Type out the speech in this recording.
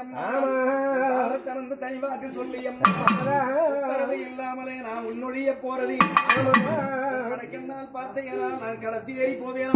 அம்மா. ஆமா. திறந்து தனிவாக்கு சொல்லி அம்மா. இல்லாமலே நான் உன்னொழிய போறது. கடைக்கண்ணால் பார்த்தீங்கன்னா நான் கடத்தி ஏறி போவேன்